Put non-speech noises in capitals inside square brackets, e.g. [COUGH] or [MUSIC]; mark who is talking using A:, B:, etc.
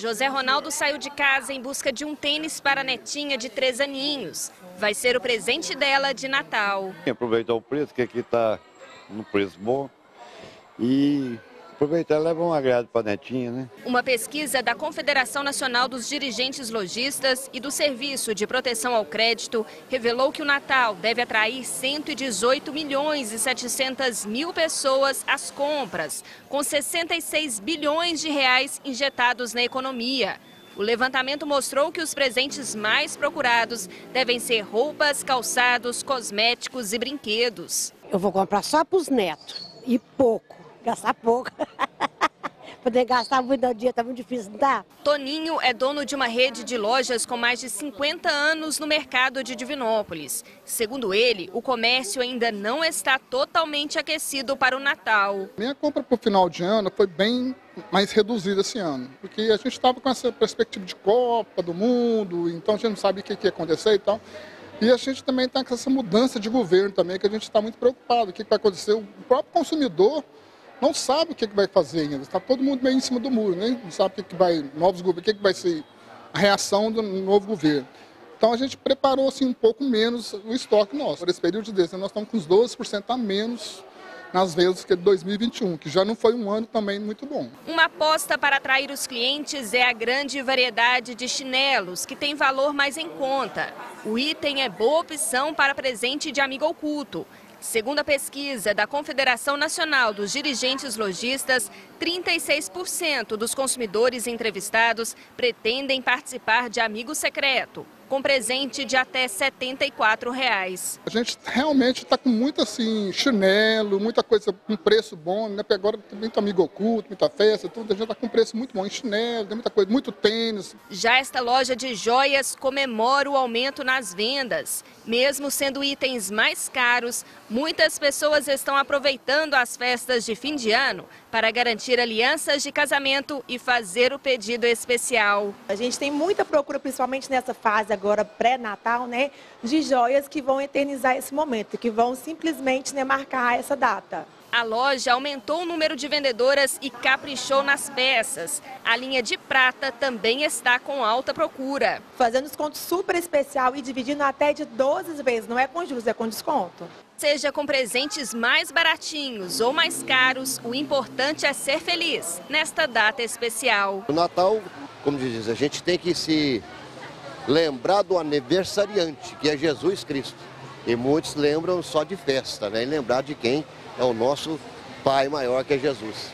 A: José Ronaldo saiu de casa em busca de um tênis para a netinha de três aninhos. Vai ser o presente dela de Natal.
B: Aproveitar o preço, que aqui está no preço bom. E aproveitar e levar um agrado para a netinha, né?
A: Uma pesquisa da Confederação Nacional dos Dirigentes Logistas e do Serviço de Proteção ao Crédito revelou que o Natal deve atrair 118 milhões e 700 mil pessoas às compras, com 66 bilhões de reais injetados na economia. O levantamento mostrou que os presentes mais procurados devem ser roupas, calçados, cosméticos e brinquedos.
C: Eu vou comprar só para os netos e pouco gastar pouco. [LAUGHS] Poder gastar muito no dia tá muito difícil, não tá?
A: Toninho é dono de uma rede de lojas com mais de 50 anos no mercado de Divinópolis. Segundo ele, o comércio ainda não está totalmente aquecido para o Natal.
D: Minha compra para o final de ano foi bem mais reduzida esse ano, porque a gente estava com essa perspectiva de Copa do Mundo, então a gente não sabe o que, que ia acontecer e tal. E a gente também está com essa mudança de governo também, que a gente está muito preocupado. O que, que vai acontecer? O próprio consumidor não sabe o que, que vai fazer ainda. Está todo mundo meio em cima do muro, né? não sabe o que, que vai, novos o que, que vai ser a reação do novo governo. Então a gente preparou assim, um pouco menos o estoque nosso. Por esse período de desse, nós estamos com uns 12% a menos nas vendas que é de 2021, que já não foi um ano também muito bom.
A: Uma aposta para atrair os clientes é a grande variedade de chinelos, que tem valor mais em conta. O item é boa opção para presente de amigo oculto. Segundo a pesquisa da Confederação Nacional dos Dirigentes Logistas, 36% dos consumidores entrevistados pretendem participar de amigo secreto com presente de até 74 reais.
D: A gente realmente está com muito assim, chinelo, muita coisa com preço bom, né? Porque agora tem muito amigo oculto, muita festa, tudo, a gente está com preço muito bom em chinelo, tem muita coisa, muito tênis.
A: Já esta loja de joias comemora o aumento nas vendas. Mesmo sendo itens mais caros, muitas pessoas estão aproveitando as festas de fim de ano para garantir alianças de casamento e fazer o pedido especial.
E: A gente tem muita procura, principalmente nessa fase agora pré-natal, né, de joias que vão eternizar esse momento, que vão simplesmente né, marcar essa data.
A: A loja aumentou o número de vendedoras e caprichou nas peças. A linha de prata também está com alta procura.
E: Fazendo desconto super especial e dividindo até de 12 vezes, não é com juros, é com desconto.
A: Seja com presentes mais baratinhos ou mais caros, o importante é ser feliz nesta data especial.
F: O Natal, como diz, a gente tem que se lembrar do aniversariante, que é Jesus Cristo. E muitos lembram só de festa, né? E lembrar de quem é o nosso Pai maior, que é Jesus.